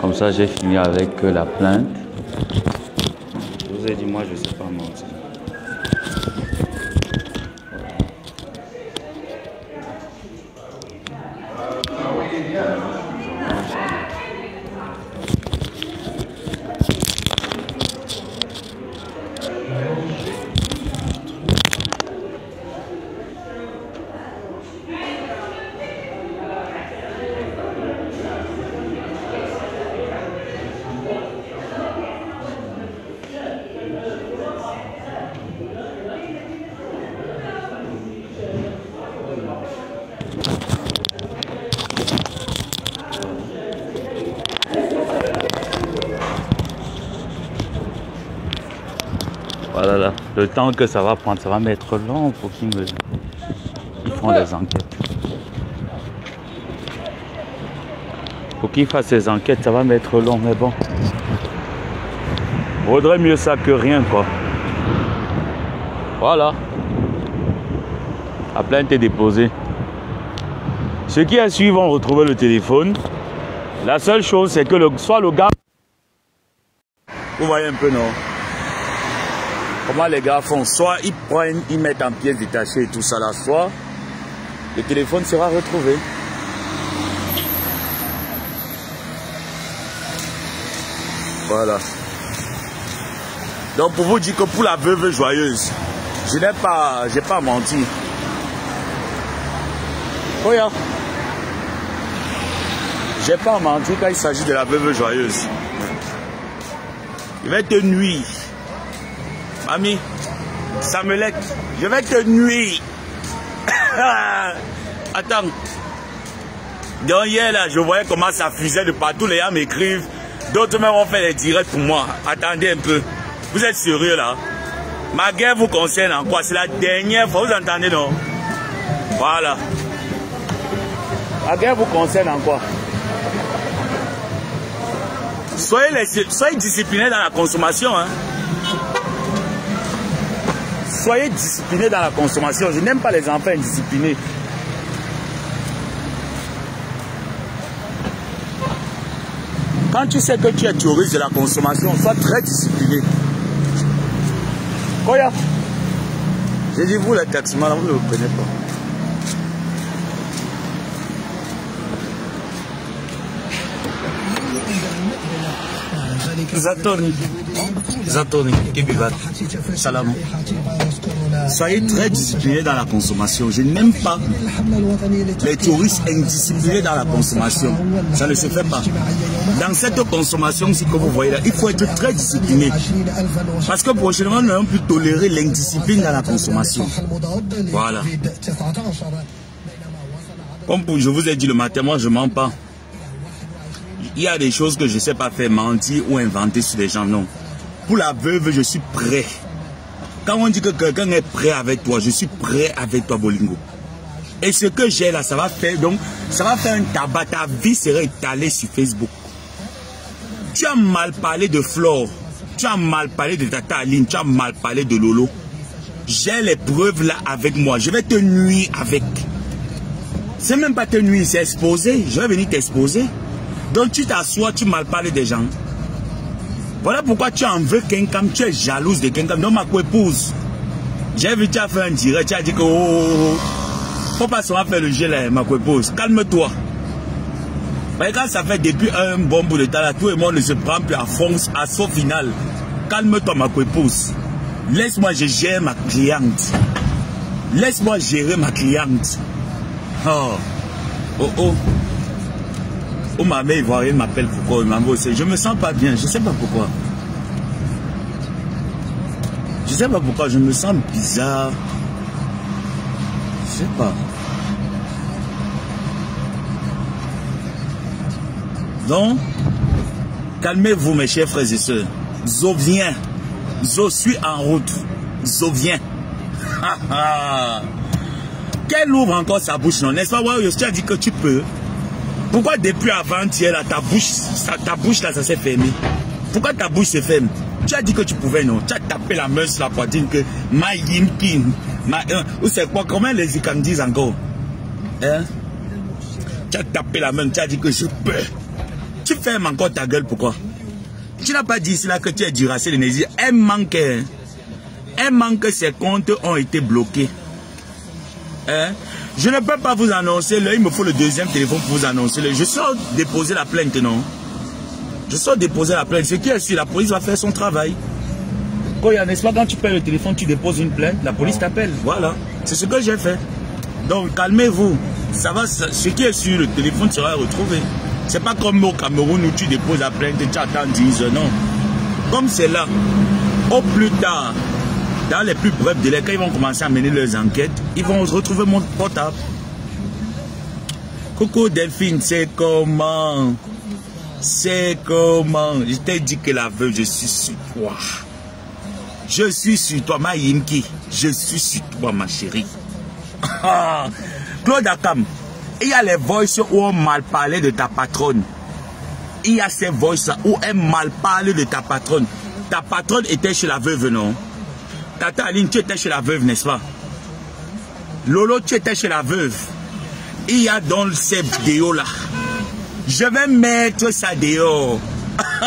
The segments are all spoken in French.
Comme ça, j'ai fini avec la plainte. Je vous ai dit, moi, je ne sais pas mentir. Voilà, là. Le temps que ça va prendre, ça va mettre long pour qu'ils me... Ils font des enquêtes. Pour qu'ils fassent ces enquêtes, ça va mettre long, mais bon. Vaudrait mieux ça que rien, quoi. Voilà. La plainte est déposée. Ceux qui a suivi vont retrouver le téléphone. La seule chose, c'est que soit le gars... Vous voyez un peu, non? Comment les gars font Soit ils prennent, ils mettent en pièces détachées et tout ça là, soit le téléphone sera retrouvé. Voilà. Donc pour vous dire que pour la veuve joyeuse, je n'ai pas, j'ai pas menti. Oh yeah. J'ai pas menti quand il s'agit de la veuve joyeuse. Il va te nuire. Mamie, Samelec, je vais te nuire. Attends. Donc hier là, je voyais comment ça fusait de partout. Les gens m'écrivent. D'autres même ont fait des directs pour moi. Attendez un peu. Vous êtes sérieux là? Ma guerre vous concerne en quoi? C'est la dernière fois. Vous entendez non? Voilà. Ma guerre vous concerne en quoi? Soyez, les, soyez disciplinés dans la consommation. Hein. Soyez disciplinés dans la consommation. Je n'aime pas les enfants indisciplinés. Quand tu sais que tu es touriste de la consommation, sois très discipliné. Koya, j'ai dit vous les taximans, vous ne le prenez pas. Zatoni, Zatoni, Kebivat, Salam. Soyez très disciplinés dans la consommation. Je n'aime pas les touristes indisciplinés dans la consommation. Ça ne se fait pas. Dans cette consommation, si que vous voyez là, il faut être très discipliné. Parce que prochainement, nous n'allons plus tolérer l'indiscipline dans la consommation. Voilà. Comme je vous ai dit le matin, moi je mens pas. Il y a des choses que je ne sais pas faire, mentir ou inventer sur les gens, non. Pour la veuve, je suis prêt. Quand on dit que quelqu'un est prêt avec toi, je suis prêt avec toi, Bolingo. Et ce que j'ai là, ça va faire, donc, ça va faire un tabac. Ta vie sera étalée sur Facebook. Tu as mal parlé de Flore. Tu as mal parlé de Tata Aline. Tu as mal parlé de Lolo. J'ai les preuves là avec moi. Je vais te nuire avec. C'est même pas te nuire, c'est exposer. Je vais venir t'exposer. Donc tu t'assois, tu mal parles des gens. Voilà pourquoi tu en veux quelqu'un, tu es jalouse de quelqu'un. Donc ma co-épouse, j'ai vu tu as fait un direct, tu as dit que oh, oh, oh. faut pas seulement faire le jeu là, ma co-épouse. Calme-toi. Mais quand ça fait depuis un bon bout de temps tout le monde ne se prend plus à fond, à son final. Calme-toi ma co-épouse. Laisse-moi gérer ma cliente. Laisse-moi gérer ma cliente. Oh, oh, oh. Oh, ma mère ivoirienne m'appelle pourquoi Je me sens pas bien, je sais pas pourquoi. Je sais pas pourquoi, je me sens bizarre. Je sais pas. Donc, calmez-vous mes chers frères et sœurs. Zo vient. Zo suis en route. Zo vient. Qu'elle ouvre encore sa bouche, non N'est-ce pas, ouais, tu as dit que tu peux. Pourquoi depuis avant-hier, ta bouche, ta bouche là, ça s'est fermé Pourquoi ta bouche se ferme? Tu as dit que tu pouvais, non? Tu as tapé la main sur la poitrine que ma yimkin, ma ou c'est quoi? Comment les Ikans disent encore? Hein? Tu as tapé la main, tu as dit que je peux. Tu fermes encore ta gueule, pourquoi? Tu n'as pas dit cela que tu es duracé l'énergie. Elle manque. Elle manque, ses comptes ont été bloqués. Hein? Je ne peux pas vous annoncer, là, il me faut le deuxième téléphone pour vous annoncer. Je sors déposer la plainte, non? Je sors déposer la plainte. Ce qui est sûr, la police va faire son travail. Quand il y a, n'est-ce pas, quand tu perds le téléphone, tu déposes une plainte, la police t'appelle. Voilà. C'est ce que j'ai fait. Donc, calmez-vous. Ça va, ce qui est sûr, le téléphone sera retrouvé. C'est pas comme au Cameroun où tu déposes la plainte et tu attends 10 heures, non. Comme c'est là, au plus tard, dans les plus brefs délais, quand ils vont commencer à mener leurs enquêtes, ils vont retrouver mon portable. Coucou Delphine, c'est comment? C'est comment? Je t'ai dit que la veuve, je suis sur toi. Je suis sur toi, ma Yinki. Je suis sur toi, ma chérie. Claude Akam, il y a les voices où on mal parlé de ta patronne. Il y a ces voices où on mal parlé de ta patronne. Ta patronne était chez la veuve, non? Tata Aline, tu étais chez la veuve, n'est-ce pas? Lolo, tu étais chez la veuve. Il y a dans ces vidéos-là. Je vais mettre ça dehors.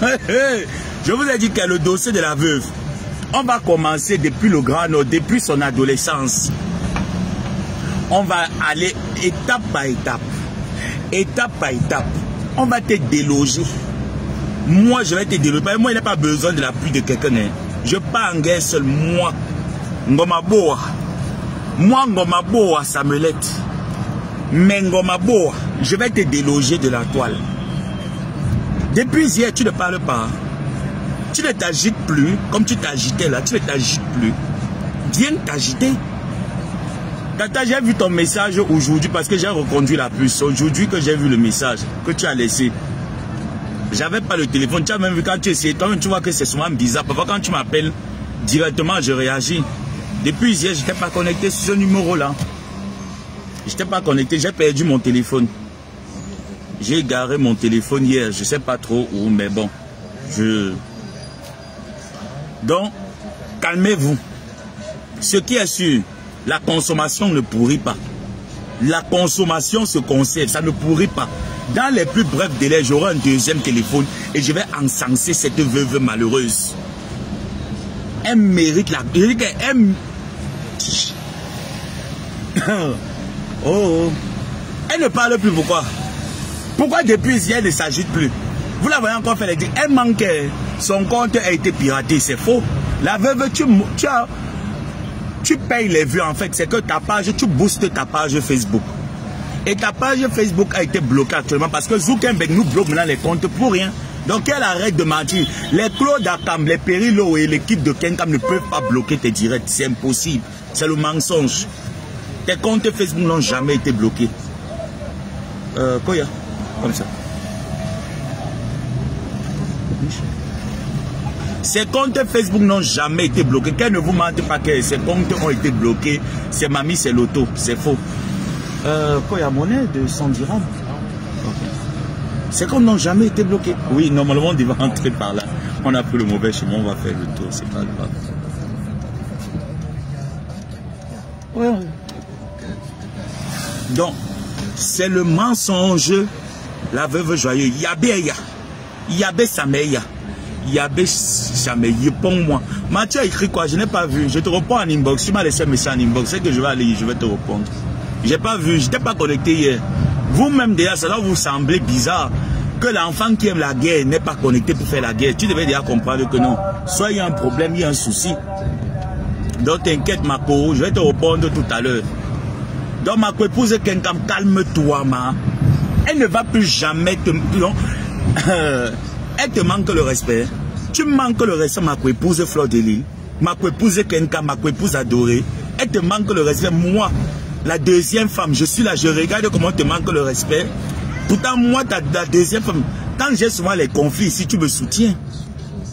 Je vous ai dit que le dossier de la veuve, on va commencer depuis le grand depuis son adolescence. On va aller étape par étape. Étape par étape. On va te déloger. Moi, je vais te déloger. Moi, il n'y a pas besoin de l'appui de quelqu'un. Hein. Je pars en guerre seul, moi. Ngoma Boa. Moi, Ngoma Boa, Samuelette. Mais Ngoma Boa, je vais te déloger de la toile. Depuis hier, tu ne parles pas. Tu ne t'agites plus comme tu t'agitais là. Tu ne t'agites plus. Viens t'agiter. Tata, j'ai vu ton message aujourd'hui parce que j'ai reconduit la puce. Aujourd'hui que j'ai vu le message que tu as laissé. J'avais pas le téléphone. Tu as même vu quand tu essayes. Toi, tu vois que c'est souvent bizarre. Parfois, quand tu m'appelles directement, je réagis. Depuis hier, je n'étais pas connecté sur ce numéro-là. Je n'étais pas connecté. J'ai perdu mon téléphone. J'ai garé mon téléphone hier. Je ne sais pas trop où, mais bon. Je... Donc, calmez-vous. Ce qui est sûr, la consommation ne pourrit pas. La consommation se conserve, ça ne pourrit pas. Dans les plus brefs délais, j'aurai un deuxième téléphone et je vais encenser cette veuve malheureuse. Elle mérite la... Elle... oh, Elle ne parle plus, pourquoi? Pourquoi depuis hier, elle ne s'agite plus? Vous la voyez encore faire, elle dit, elle manquait. Son compte a été piraté, c'est faux. La veuve, tu, tu, as, tu payes les vues en fait, c'est que ta page, tu boostes ta page Facebook. Et ta page Facebook a été bloquée actuellement parce que Zuckerberg nous bloque maintenant les comptes pour rien. Donc elle arrête de mentir. Les Claude Akam, les Perilo et l'équipe de Kenkam ne peuvent pas bloquer tes directs. C'est impossible. C'est le mensonge. Tes comptes Facebook n'ont jamais été bloqués. Euh, quoi y a Comme ça. Ces comptes Facebook n'ont jamais été bloqués. Qu'elle ne vous mente pas que ces comptes ont été bloqués. C'est mamie, c'est l'auto. C'est faux. Euh, quoi, il y a monnaie de 100 dirhams C'est comme n'ont jamais été bloqués. Oui, normalement, on devait rentrer par là. On a pris le mauvais chemin, on va faire le tour, c'est pas grave. Ouais. Donc, c'est le mensonge, la veuve joyeuse. Yabeya, Yabé Sameya, Yabé Sameya, pour moi. Mathieu a écrit quoi? Je n'ai pas vu. Je te réponds en inbox. Tu m'as laissé un message en inbox. C'est que je vais aller, je vais te répondre. J'ai pas vu, j'étais pas connecté hier. Vous-même déjà, ça doit vous sembler bizarre que l'enfant qui aime la guerre n'est pas connecté pour faire la guerre. Tu devais déjà comprendre que non. Soit il y a un problème, il y a un souci. Donc t'inquiète ma co, je vais te répondre tout à l'heure. Donc ma co-épouse Kenkam, calme-toi ma. Elle ne va plus jamais te... Non. Elle te manque le respect. Tu manques le respect ma co-épouse Fleur de Lille. Ma co-épouse Kenkam, ma co-épouse adorée. Elle te manque le respect. Moi, la deuxième femme, je suis là, je regarde comment te manque le respect. Pourtant, moi, la deuxième femme, quand j'ai souvent les conflits si tu me soutiens,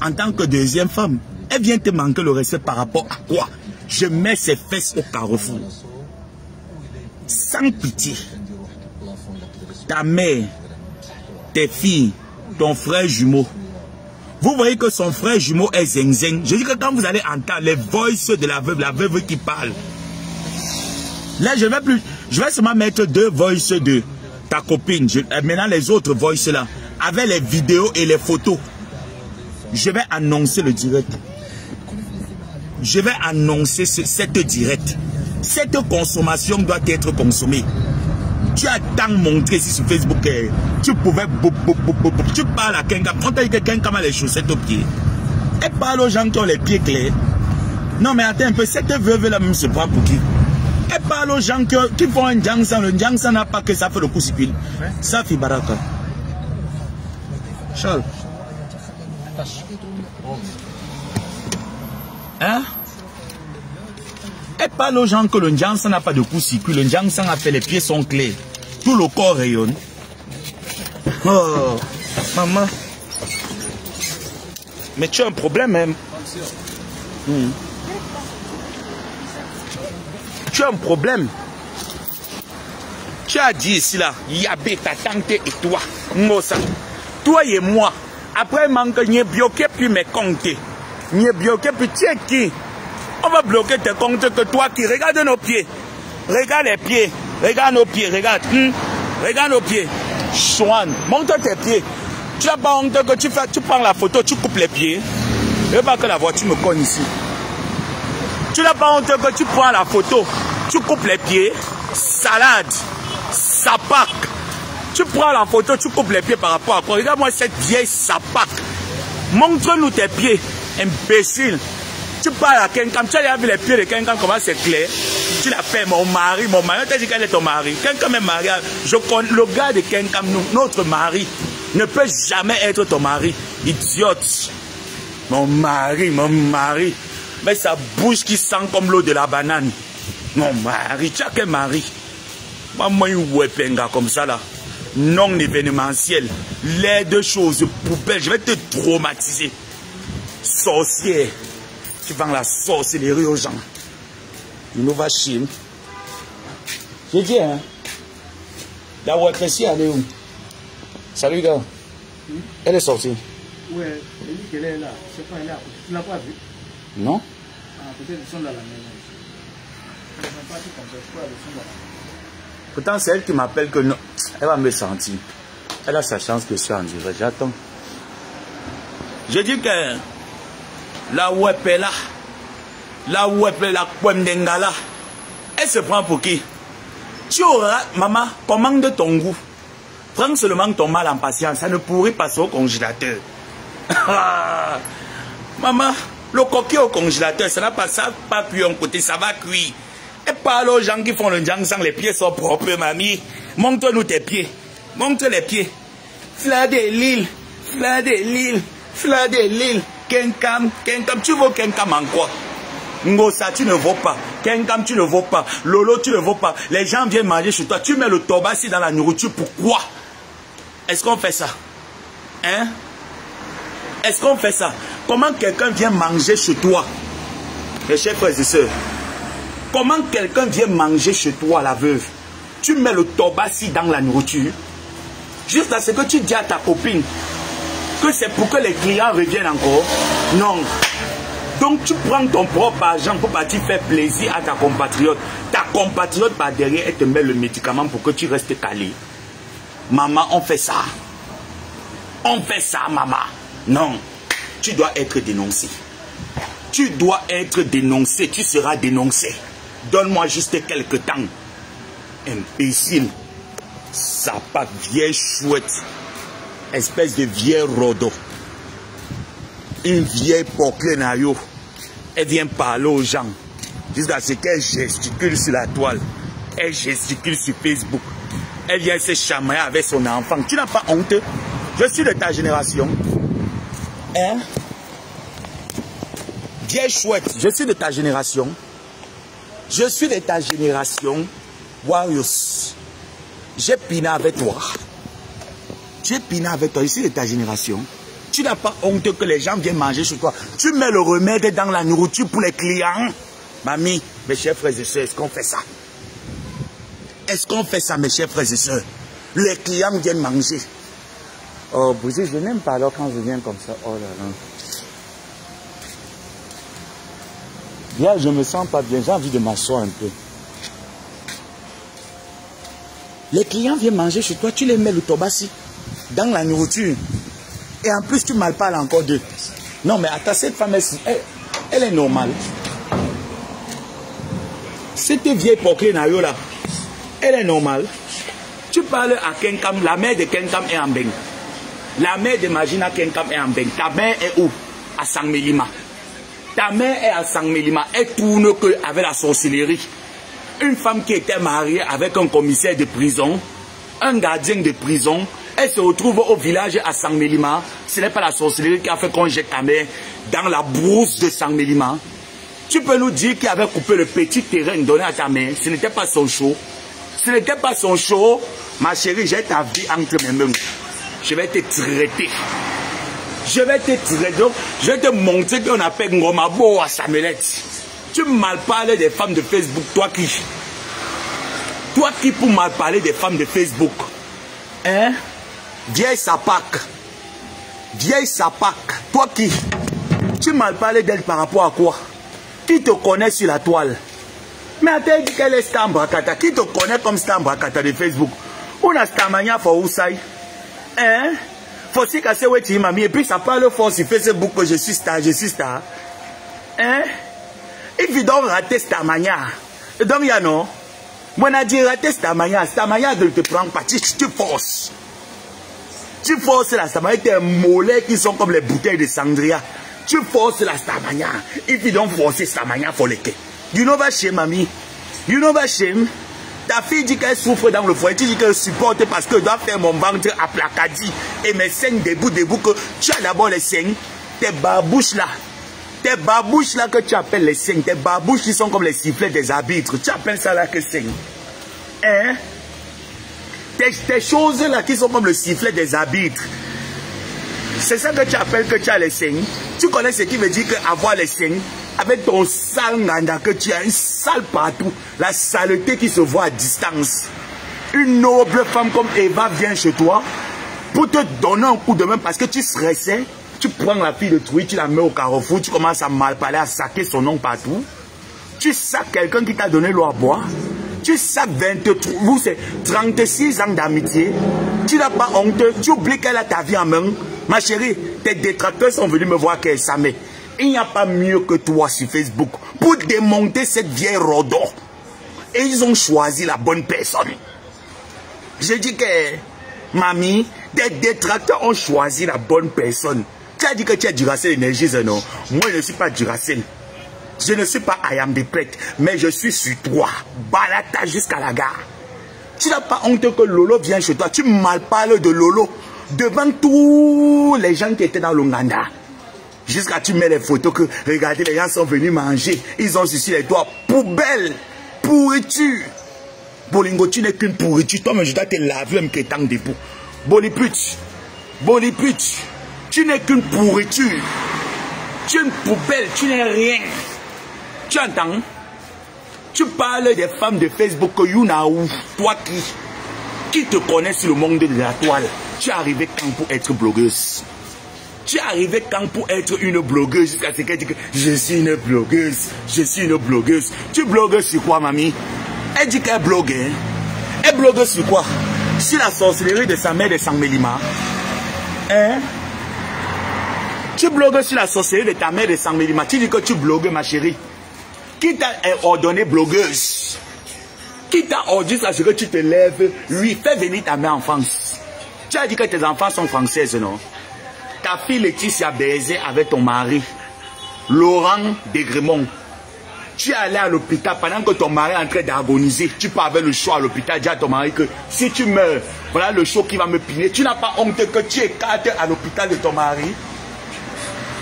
en tant que deuxième femme, elle vient te manquer le respect par rapport à quoi? Je mets ses fesses au carrefour. Sans pitié. Ta mère, tes filles, ton frère jumeau. Vous voyez que son frère jumeau est zeng zeng. Je dis que quand vous allez entendre les voices de la veuve, la veuve qui parle, Là, je vais plus. Je vais seulement mettre deux voices de ta copine, euh, maintenant les autres voice là, avec les vidéos et les photos, je vais annoncer le direct. Je vais annoncer cette direct. Cette consommation doit être consommée. Tu as tant montré ici sur Facebook que tu pouvais... Tu parles à quelqu'un, tu as dit quelqu'un a les chaussettes aux pieds, et parle aux gens qui ont les pieds clairs. Non mais attends un peu, cette veuve-là même se prend pour qui? Elle parle aux gens qui, qui font un jangsan. Le jangsan n'a pas que ça fait le coup. Ça fait baraka. Charles. Hein? Elle parle aux gens que le Jansan n'a pas de coup. Le Jansan a fait les pieds sont clés. Tout le corps rayonne. Oh, maman. Mais tu as un problème même. Hmm. Tu as un problème. Tu as dit ici là, Yabé, ta tante et toi, Mosa. Toi et moi. Après, manque, n'y bloqué puis mes comptes. N'y bloqué puis tu es qui? On va bloquer tes comptes que toi qui regarde nos pieds. Regarde les pieds. Regarde nos pieds. Regarde. Hmm? Regarde nos pieds. Chouane, monte tes pieds. Tu n'as pas honte que tu, fais, tu prends la photo, tu coupes les pieds. Et pas que la voiture me cogne ici. Tu n'as pas honte que tu prends la photo, tu coupes les pieds, salade, sapac. Tu prends la photo, tu coupes les pieds par rapport à quoi? Regarde-moi cette vieille sapac. Montre-nous tes pieds, imbécile. Tu parles à quelqu'un, tu as vu les pieds de quelqu'un, comment c'est clair? Tu l'as fait, mon mari, mon mari, tu dit qu'elle est ton mari? Quelqu'un est marié. Je connais le gars de quelqu'un, notre mari ne peut jamais être ton mari. Idiote. Mon mari, mon mari. Mais sa bouche qui sent comme l'eau de la banane. Mon mari, tu as quel mari Maman, penga comme ça là. Non événementiel. Les deux choses poubelles, je vais te traumatiser. Sorcière. Tu vends la sorcellerie aux gens. Une va Chine. J'ai dit, hein. La ici, elle est où? Salut, gars. Elle est sortie. Oui, elle dit qu'elle est là. Je sais pas, elle est là. Tu l'as pas vue? Non. Ah. Pourtant, c'est elle qui m'appelle que non. Elle va me sentir. Elle a sa chance que je sois en direct. J'attends. Je dis que la là. La là. là. Elle se prend pour qui? Tu auras, maman, commande ton goût. Prends seulement ton mal en patience, ça ne pourrait passer au congélateur. Maman, le coquille au congélateur, ça n'a pas, ça pas cuit un côté, ça va cuire. Et parle aux gens qui font le jang sans les pieds sont propres, mamie. Montre-nous tes pieds. Montre les pieds. Fleur de l'île, fleur de l'île, fleur de l'île. Kenkam, Kenkam, tu veux Kenkam en quoi? Ngosa, tu ne vaux pas. Kenkam, tu ne vaux pas. Lolo, tu ne vaux pas. Les gens viennent manger chez toi. Tu mets le tobassi dans la nourriture. Pourquoi? Est-ce qu'on fait ça? Hein? Est-ce qu'on fait ça? Comment quelqu'un vient manger chez toi Mes chers frères et sœurs, comment quelqu'un vient manger chez toi, la veuve? Tu mets le tobassi dans la nourriture Juste à ce que tu dis à ta copine que c'est pour que les clients reviennent encore? Non. Donc tu prends ton propre argent pour partir faire plaisir à ta compatriote. Ta compatriote par derrière, elle te met le médicament pour que tu restes calé. Maman, on fait ça. On fait ça, maman. Non. Tu dois être dénoncé. Tu dois être dénoncé. Tu seras dénoncé. Donne-moi juste quelques temps. Imbécile. Sapat, vieille chouette. Espèce de vieille rodo. Une vieille nayo. Elle vient parler aux gens. Jusqu'à ce qu'elle gesticule sur la toile. Elle gesticule sur Facebook elle vient se chamailler avec son enfant. Tu n'as pas honte? Je suis de ta génération. Hein Vieille chouette, je suis de ta génération. Je suis de ta génération. Warriors. J'ai piné avec toi. J'ai piné avec toi. Je suis de ta génération. Tu n'as pas honte que les gens viennent manger chez toi. Tu mets le remède dans la nourriture pour les clients. Mamie, mes chers frères et sœurs, est-ce qu'on fait ça? Est-ce qu'on fait ça, mes chers frères et sœurs? Les clients viennent manger. Oh, Bouzy, je n'aime pas alors quand je viens comme ça. Oh là là. Bien, je me sens pas bien. J'ai envie de m'asseoir un peu. Les clients viennent manger chez toi, tu les mets le tobassi dans la nourriture. Et en plus, tu mal parles encore d'eux. Non, mais attends, cette femme, elle, elle est normale. Cette vieille poquée là, elle est normale. Tu parles à Kenkam, la mère de Kenkam est en Beng. La mère de Magina Kenkam est en Beng. Ta mère est où? À Sangmelima. Ta mère est à Sangmelima. Elle tourne que avec la sorcellerie. Une femme qui était mariée avec un commissaire de prison, un gardien de prison, elle se retrouve au village à Sangmelima. Ce n'est pas la sorcellerie qui a fait qu'on jette ta mère dans la brousse de Sangmelima. Tu peux nous dire qu'il avait coupé le petit terrain donné à ta mère? Ce n'était pas son show. Ce n'était pas son show. Ma chérie, j'ai ta vie entre mes mains. Je vais te traiter. Je vais te traiter. Je vais te montrer qu'on appelle Ngomabo à Samelette. Tu mal parles des femmes de Facebook, toi qui Toi qui pour mal parler des femmes de Facebook Hein? Vieille sapac. Vieille sapac. Toi qui Tu mal parlé d'elle par rapport à quoi? Qui te connaît sur la toile? Mais elle dit qu'elle est Stambrakata. Qui te connaît comme Stambrakata de Facebook? On a Stamania for Ousai. Hein? Faut si casser ouais tu mamie. Et puis ça parle fort sur Facebook que je suis star, je suis star. Hein? If you don't rater Stamania, donc il y a non? Moi, on a dit rater Stamania. Stamania ne te prend pas. Tu, tu forces. Tu forces la Stamania. Tes mollets qui sont comme les bouteilles de Sangria. Tu forces la Stamania. If you don't force Stamania, faut les You know what shame, mamie? You know what shame? Ta fille dit qu'elle souffre dans le foyer. Tu dis qu'elle supporte parce que je dois faire mon ventre à placadi et mes seins debout, debout. Que tu as d'abord les seins, tes babouches là. Tes babouches là que tu appelles les seins, tes babouches qui sont comme les sifflets des arbitres, tu appelles ça là que seins. Hein? Tes, tes choses là qui sont comme le sifflet des arbitres. C'est ça que tu appelles que tu as les seins. Tu connais ce qui veut dire avoir les seins avec ton sale nganda que tu as une sale partout, la saleté qui se voit à distance. Une noble femme comme Eva vient chez toi pour te donner un coup de main parce que tu stressais. Tu prends la fille de Trouille, tu la mets au carrefour, tu commences à mal parler, à saquer son nom partout. Tu sacs quelqu'un qui t'a donné l'eau à boire. Tu sacs 23, vous c'est 36 ans d'amitié. Tu n'as pas honte, tu oublies qu'elle a ta vie en main. Ma chérie, tes détracteurs sont venus me voir qu'elle s'amène. Il n'y a pas mieux que toi sur Facebook pour démonter cette vieille rodo. Et ils ont choisi la bonne personne. Je dis que, mamie, tes détracteurs ont choisi la bonne personne. Tu as dit que tu es Duracell Énergie, non? Moi, je ne suis pas Duracell. Je ne suis pas I am the mais je suis sur toi. Balata jusqu'à la gare. Tu n'as pas honte que Lolo vient chez toi. Tu mal parles de Lolo devant tous les gens qui étaient dans l'Onganda. Jusqu'à tu mets les photos que, regardez, les gens sont venus manger. Ils ont ici les doigts. Poubelle, pourriture. Bolingo, tu n'es qu'une pourriture. Toi, mais je dois te laver même que tant debout. Boliput, Boliput, tu n'es qu'une pourriture. Tu es une poubelle, tu n'es rien. Tu entends? Tu parles des femmes de Facebook que Yuna ou toi qui, qui te connais sur le monde de la toile? Tu es arrivé quand pour être blogueuse? Tu es arrivé quand pour être une blogueuse jusqu'à ce qu'elle dit que je suis une blogueuse, je suis une blogueuse. Tu blogues sur quoi, mamie? Elle dit qu'elle blogue. Hein? Elle blogue sur quoi? Sur la sorcellerie de sa mère de Sangmelima. Hein? Tu blogues sur la sorcellerie de ta mère de Sangmelima. Tu dis que tu blogues, ma chérie. Qui t'a ordonné blogueuse? Qui t'a ordonné à ce que tu te lèves Lui, fais venir ta mère en France. Tu as dit que tes enfants sont françaises, non? Ta fille Laetitia baisé avec ton mari, Laurent Degremont. Tu es allé à l'hôpital pendant que ton mari est en train d'agoniser. Tu pars avec le choix à l'hôpital, dis à ton mari que si tu meurs, voilà le choix qui va me piner. Tu n'as pas honte que tu écartes à l'hôpital de ton mari.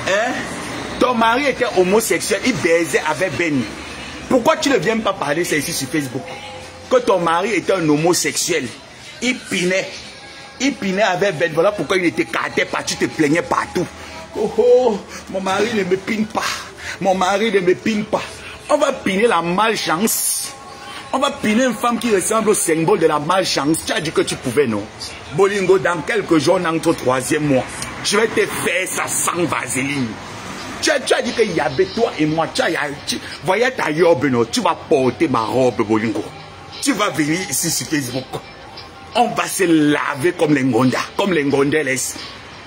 Hein? Ton mari était homosexuel, il baisait avec Ben. Pourquoi tu ne viens pas parler ça ici sur Facebook? Que ton mari était un homosexuel, il pinait il pinait avec Ben. Voilà pourquoi il ne t'écartait pas. Tu te plaignais partout. Oh oh, mon mari ne me pine pas. Mon mari ne me pine pas. On va piner la malchance. On va piner une femme qui ressemble au symbole de la malchance. Tu as dit que tu pouvais, non? Bolingo, dans quelques jours, on entre au troisième mois. Je vais te faire ça sans vaseline. Tu as, tu as dit qu'il y avait toi et moi. Tu, as, tu voyais ta robe, non? Tu vas porter ma robe, Bolingo. Tu vas venir ici sur Facebook. On va se laver comme les Ngonda, comme les Ngondeles.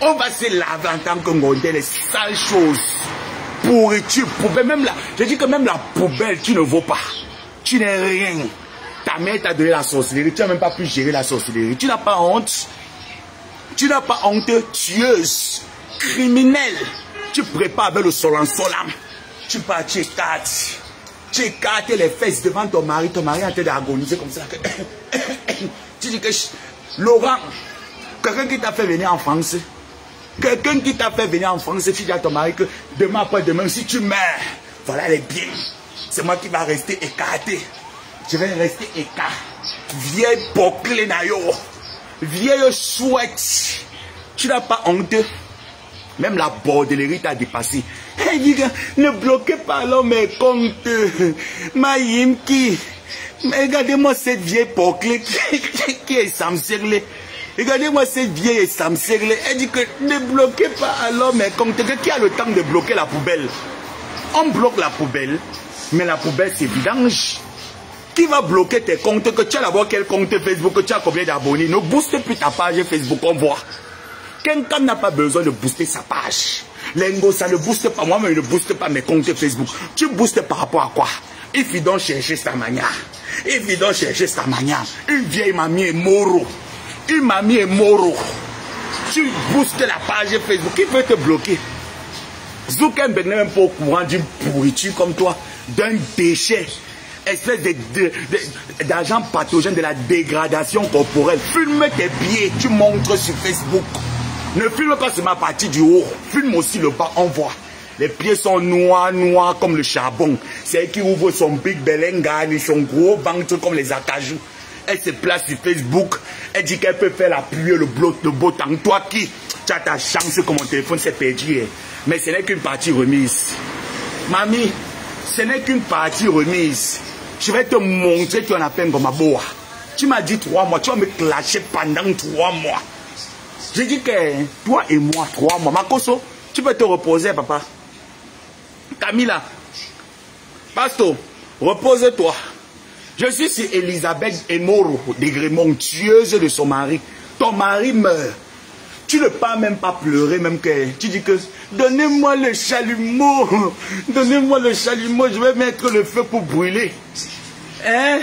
On va se laver en tant que Ngondeles. Sale chose. Pourriture, poubelle. Même là, je dis que même la poubelle, tu ne vaux pas. Tu n'es rien. Ta mère t'a donné la sorcellerie. Tu n'as même pas pu gérer la sorcellerie. Tu n'as pas honte. Tu n'as pas honte. Tueuse. Criminelle. Tu prépares avec le solan solam. Tu pars, tu écartes. Tu écartes les fesses devant ton mari. Ton mari est en train d'agoniser comme ça. Tu dis que Laurent, quelqu'un qui t'a fait venir en France, quelqu'un qui t'a fait venir en France, tu dis à ton mari que demain après demain, si tu meurs, voilà les biens. C'est moi qui va rester écarté. Je vais rester écarté. Vieille boucle. Vieille chouette. Tu n'as pas honte? Même la bordellerie t'a dépassé. Ne bloquez pas l'homme mes comptes. Regardez-moi cette vieille boucle qui, est samserlée. Regardez-moi cette vieille samserlée. Elle dit que ne bloquez pas alors mes comptes. Qui a le temps de bloquer la poubelle On bloque la poubelle. Mais la poubelle, c'est vidange. Qui va bloquer tes comptes? Que tu as d'abord quel compte Facebook? Que tu as combien d'abonnés? Ne booste plus ta page Facebook, on voit. Quelqu'un n'a pas besoin de booster sa page. Lengo, ça ne booste pas. Moi, mais je ne booste pas mes comptes Facebook. Tu boostes par rapport à quoi? Il faut donc chercher sa manière. Il faut donc chercher sa manière. Une vieille mamie est moro. Une mamie est moro. Tu boostes la page Facebook. Qui peut te bloquer? Zuckerberg n'est pas au courant d'une pourriture comme toi, d'un déchet, espèce d'agent pathogène de la dégradation corporelle. Filme tes pieds, tu montres sur Facebook. Ne filme pas seulement ma partie du haut, filme aussi le bas, on voit. Les pieds sont noirs, noirs comme le charbon. C'est elle qui ouvre son big belenga et son gros ventre comme les acajou. Elle se place sur Facebook. Elle dit qu'elle peut faire la pluie, le, bloc, le beau temps. Toi qui, tu as ta chance que mon téléphone s'est perdu. Mais ce n'est qu'une partie remise. Mamie, ce n'est qu'une partie remise. Je vais te montrer que tu en as fait comme boa. Tu m'as dit trois mois, tu vas me clasher pendant trois mois. J'ai dit que toi et moi, trois mois. Makoso, tu peux te reposer, papa. Camilla, Pasto, repose-toi. Je suis sur Elisabeth Emoro de Grémont, tueuse de son mari. Ton mari meurt. Tu ne peux même pas pleurer, même que tu dis que donnez-moi le chalumeau, donnez-moi le chalumeau, je vais mettre le feu pour brûler. Hein?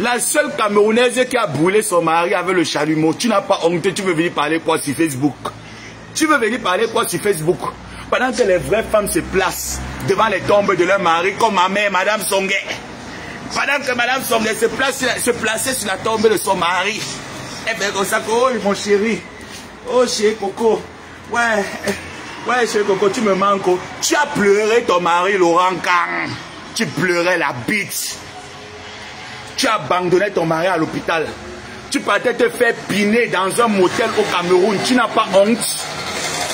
La seule Camerounaise qui a brûlé son mari avec le chalumeau, tu n'as pas honte, tu veux venir parler quoi sur Facebook? Tu veux venir parler quoi sur Facebook? Pendant que les vraies femmes se placent devant les tombes de leur mari, comme ma mère, Madame Songuet. Pendant que Madame Songuet se, se plaçait sur la tombe de son mari. Eh bien, comme ça, oh, mon chéri, Oh, chéri Coco, ouais, ouais, chéri Coco, tu me manques. Tu as pleuré ton mari, Laurent Kang. Tu pleurais la bite. Tu as abandonné ton mari à l'hôpital. Tu partais te faire piner dans un motel au Cameroun. Tu n'as pas honte.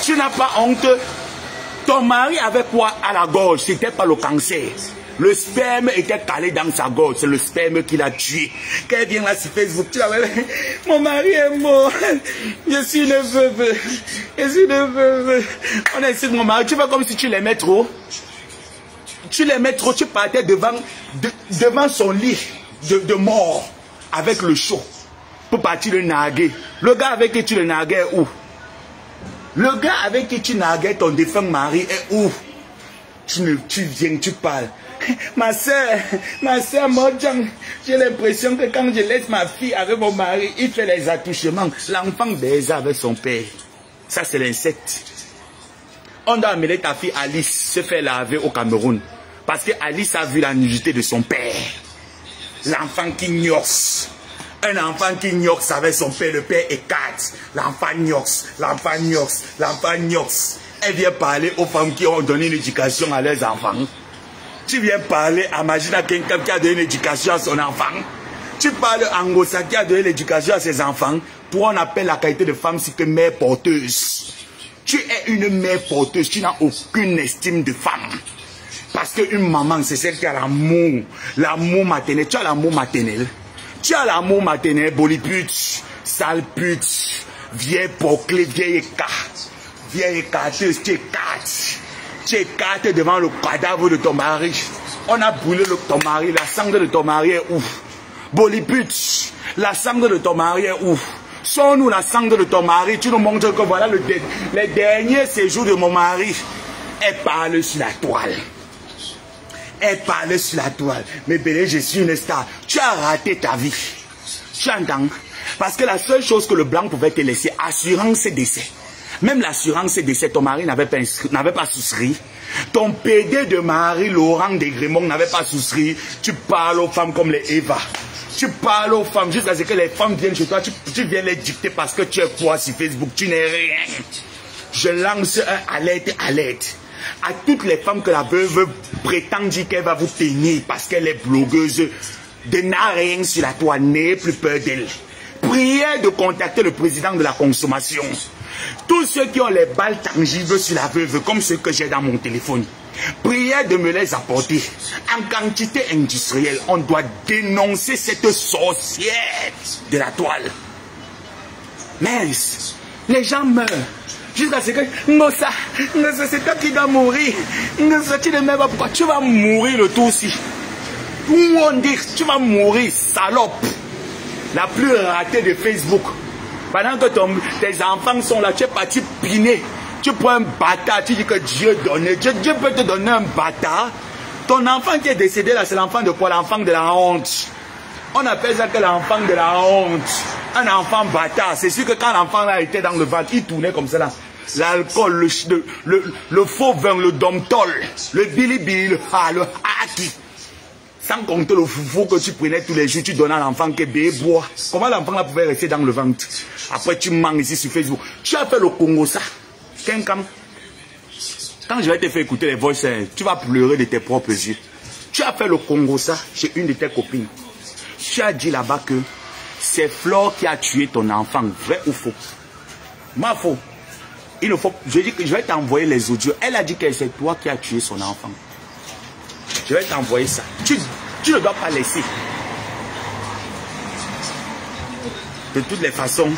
Tu n'as pas honte. Ton mari avait quoi à la gorge? C'était pas le cancer. Le sperme était calé dans sa gorge. C'est le sperme qui l'a tué. Quand elle vient là sur Facebook, tu Mon mari est mort. Je suis une veuve. Je suis une veuve. On de mon mari. Tu fais comme si tu l'aimais trop. Tu l'aimais trop. Tu partais devant, devant son lit de, mort avec le chaud pour partir le narguer. Le gars avec qui tu le narguais où? Le gars avec qui tu narguais ton défunt mari est où? Tu, ne, tu viens, tu parles. Ma soeur, ma soeur Modjang, j'ai l'impression que quand je laisse ma fille avec mon mari, il fait les attouchements. L'enfant baise avec son père. Ça, c'est l'insecte. On doit amener ta fille Alice se faire laver au Cameroun. Parce que Alice a vu la nudité de son père. L'enfant qui gnosse. Un enfant qui gnosse avec son père, le père quatre. L'enfant gnosse, l'enfant gnosse, l'enfant gnosse. Elle vient parler aux femmes qui ont donné une éducation à leurs enfants. Tu viens parler à Magina quelqu'un qui a donné l'éducation à son enfant. Tu parles à Ngosa qui a donné l'éducation à ses enfants. Toi, on appelle la qualité de femme, c'est que mère porteuse. Tu es une mère porteuse, tu n'as aucune estime de femme. Parce qu'une maman, c'est celle qui a l'amour, l'amour maternel. Tu as l'amour maternel. Tu as l'amour maternel, bolipute, sale pute, vieille bouclée, vieille écarte, vieille écarteuse, tu écartes. Tu écartes devant le cadavre de ton mari. On a brûlé le, ton mari, la cendre de ton mari est où Bolipute, La sangle de ton mari est où Sors-nous la sangle de ton mari. Tu nous montres que voilà le, les derniers séjours de mon mari. Elle parle sur la toile. Elle parle sur la toile. Mais bébé, je suis une star. Tu as raté ta vie. Tu entends Parce que la seule chose que le blanc pouvait te laisser, assurance et décès. Même l'assurance et décès, ton mari n'avait pas, pas souscrit. Ton PD de mari, Laurent Desgrémont, n'avait pas souscrit. Tu parles aux femmes comme les Eva. Tu parles aux femmes jusqu'à ce que les femmes viennent chez toi. Tu, tu viens les dicter parce que tu es quoi sur Facebook. Tu n'es rien. Je lance un alerte, alerte à toutes les femmes que la veuve prétend dire qu'elle va vous tenir parce qu'elle est blogueuse. De n'a rien sur la toile, n'ayez plus peur d'elle. Priez de contacter le président de la consommation. Tous ceux qui ont les balles tangibles sur la veuve, comme ceux que j'ai dans mon téléphone, priez de me les apporter. En quantité industrielle, on doit dénoncer cette sorcière de la toile. Mais les gens meurent. Jusqu'à ce que, Ngosa, c'est toi qui dois mourir. Ngosa, tu ne m'aimes pas tu vas mourir le tout aussi. Tout le monde dit, tu vas mourir, salope. La plus ratée de Facebook. Pendant que tes enfants sont là, tu es parti piner. Tu prends un bâtard, tu dis que Dieu donne. Dieu, Dieu peut te donner un bâtard. Ton enfant qui est décédé là, c'est l'enfant de quoi L'enfant de la honte. On appelle ça que l'enfant de la honte. Un enfant bâtard. C'est sûr que quand l'enfant là était dans le ventre, il tournait comme là. L'alcool, le, le, le, faux vin, le domtol, le bilibili, le ha, le haki. Sans compter le foufou que tu prenais tous les jours, tu donnais à l'enfant que bébé boit. Comment l'enfant pouvait rester dans le ventre? Après, tu manges ici sur Facebook. Tu as fait le Congo ça. Quand je vais te faire écouter les voix, tu vas pleurer de tes propres yeux. Tu as fait le Congo ça chez une de tes copines. Tu as dit là-bas que c'est Flore qui a tué ton enfant, vrai ou faux? Ma faux. Il ne faut, je vais t'envoyer les audios. Elle a dit que c'est toi qui as tué son enfant. Je vais t'envoyer ça. Tu, tu ne dois pas laisser. De toutes les façons,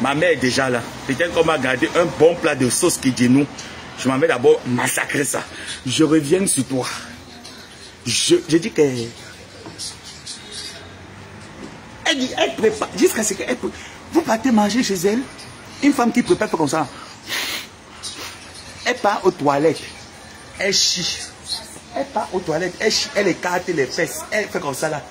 ma mère est déjà là. Peut-être qu'on m'a gardé un bon plat de sauce qui dit nous. Je m'en vais d'abord massacrer ça. Je reviens sur toi. Je, je dis que elle dit, elle prépare, jusqu'à ce qu'elle Vous partez manger chez elle, une femme qui prépare comme ça. Elle part aux toilettes, elle chie. Elle part aux toilettes, elle elle écarte les fesses, elle fait comme ça là.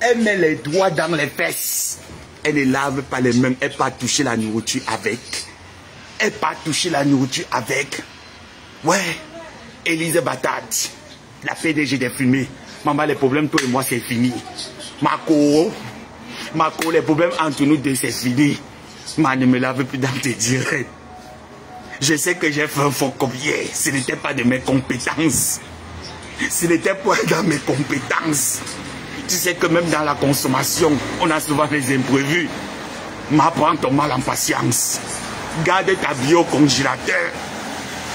Elle met les doigts dans les fesses. Elle ne lave pas les mains, elle part toucher la nourriture avec. Elle part toucher la nourriture avec. Ouais, Élise Batat, la PDG des fumées. Maman, les problèmes, toi et moi, c'est fini. Marco, Marco, les problèmes entre nous deux, c'est fini. Ma ne me lave plus dans tes directs. Je sais que j'ai fait un faux copier. Ce n'était pas de mes compétences. Ce n'était pas dans mes compétences. Tu sais que même dans la consommation, on a souvent des imprévus. M'apprends ton mal en patience. Garde ta bio congélateur.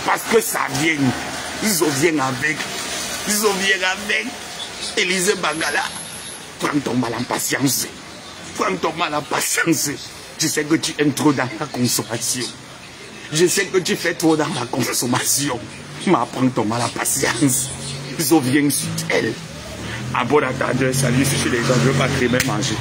Parce que ça vient. Ils viennent avec. Ils viennent avec. Élisée Bangala. Prends ton mal en patience. Prends ton mal en patience. Je sais que tu aimes trop dans la consommation. Je sais que tu fais trop dans la consommation. Mais prends ton mal en patience. Ils viennent sur elle. À bon attendre, salut, je suis les gens, je ne veux pas très manger.